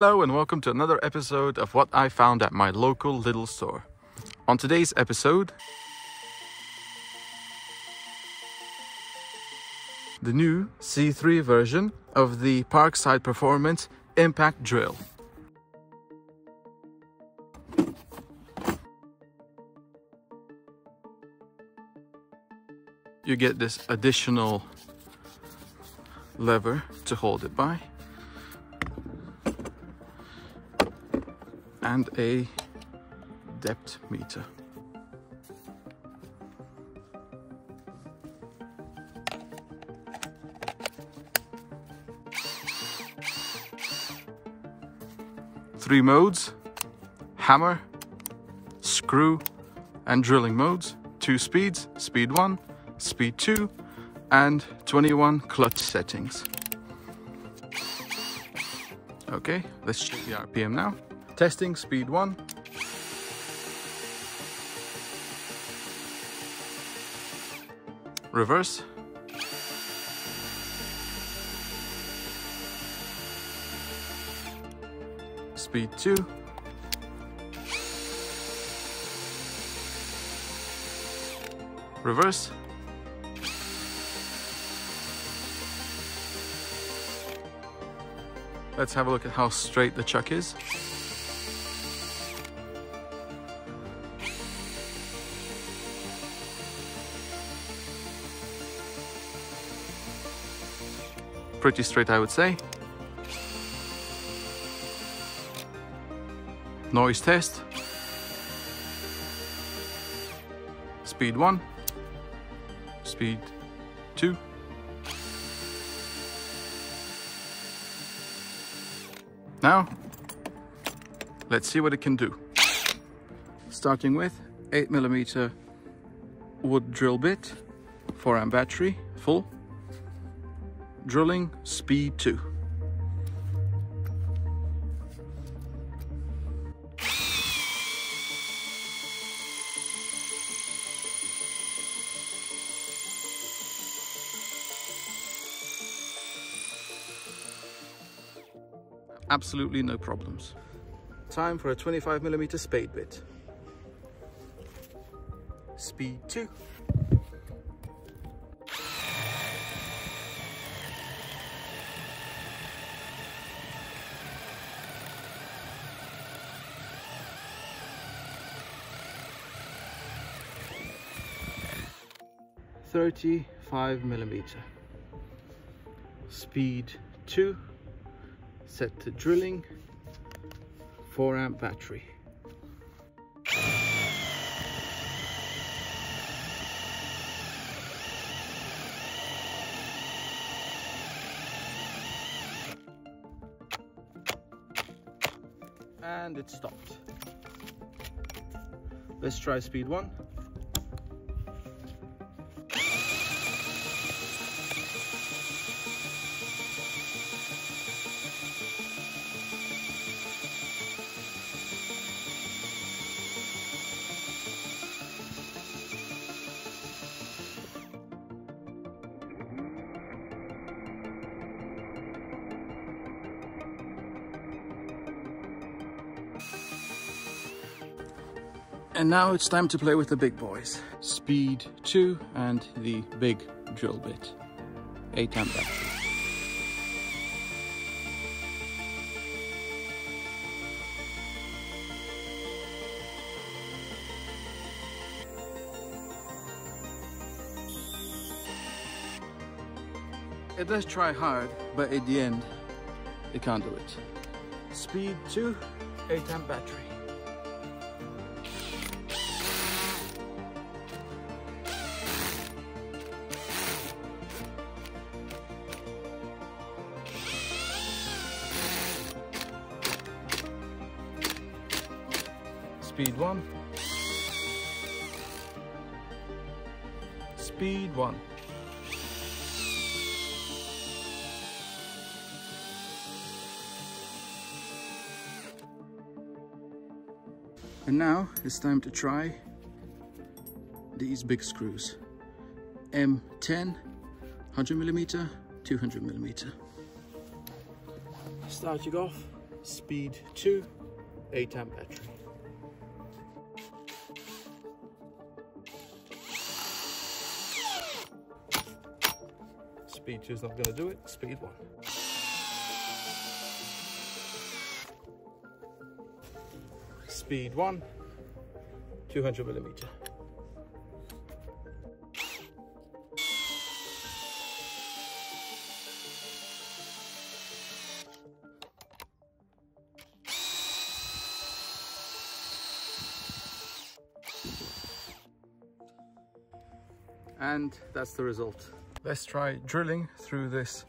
Hello and welcome to another episode of what I found at my local Lidl store. On today's episode, the new C3 version of the Parkside Performance Impact Drill. You get this additional lever to hold it by and a depth meter. Three modes, hammer, screw, and drilling modes. Two speeds, speed one, speed two, and 21 clutch settings. Okay, let's check the RPM now. Testing speed one. Reverse. Speed two. Reverse. Let's have a look at how straight the chuck is. Pretty straight, I would say. Noise test. Speed 1. Speed 2. Now, let's see what it can do. Starting with 8mm wood drill bit, 4 amp battery, full. Drilling speed 2. Absolutely no problems. Time for a 25mm spade bit. Speed 2. Thirty-five millimeter. Speed two set to drilling 4 amp battery. And it stopped. Let's try speed 1 And now it's time to play with the big boys. Speed 2 and the big drill bit. 8 amp battery. It does try hard, but at the end, it can't do it. Speed 2, 8 amp battery. Speed 1. Speed 1. And now it's time to try these big screws. M10, 100 millimeter, 200 millimeter. Starting off speed 2, 8 amp battery. Speed 2 is not going to do it, speed 1. Speed 1, 200 millimeter. and that's the result. Let's try drilling through this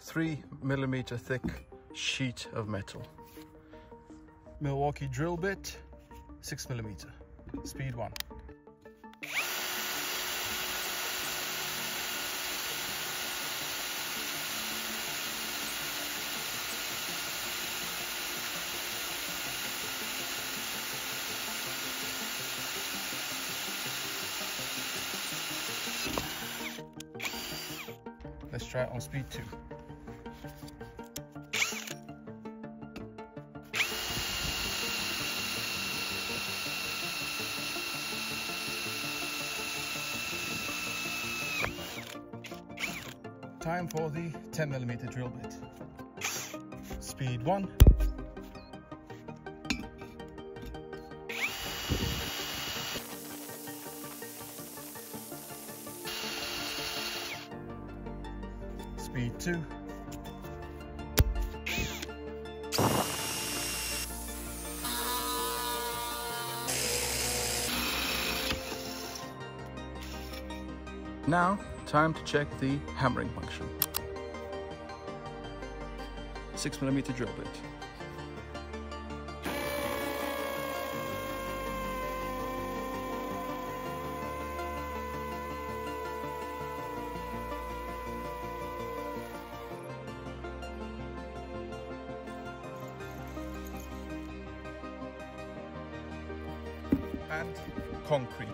three millimeter thick sheet of metal. Milwaukee drill bit, six millimeter, speed one. Let's try it on speed two. Time for the 10 millimeter drill bit. Speed one. Two. Now, time to check the hammering function. 6mm drill bit. And concrete.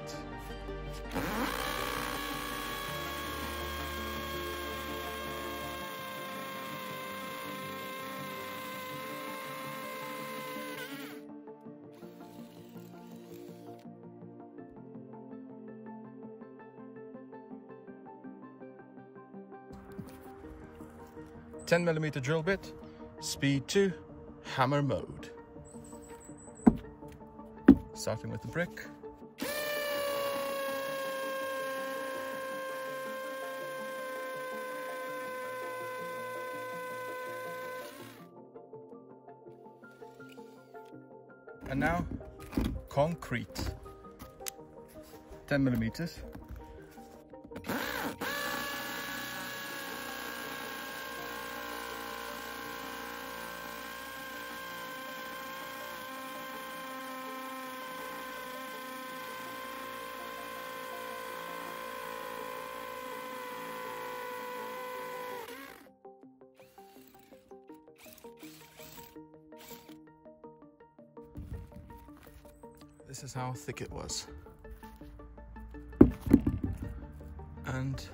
Ten millimeter drill bit, speed two, hammer mode starting with the brick. And now concrete, 10 millimeters. This is how thick it was. And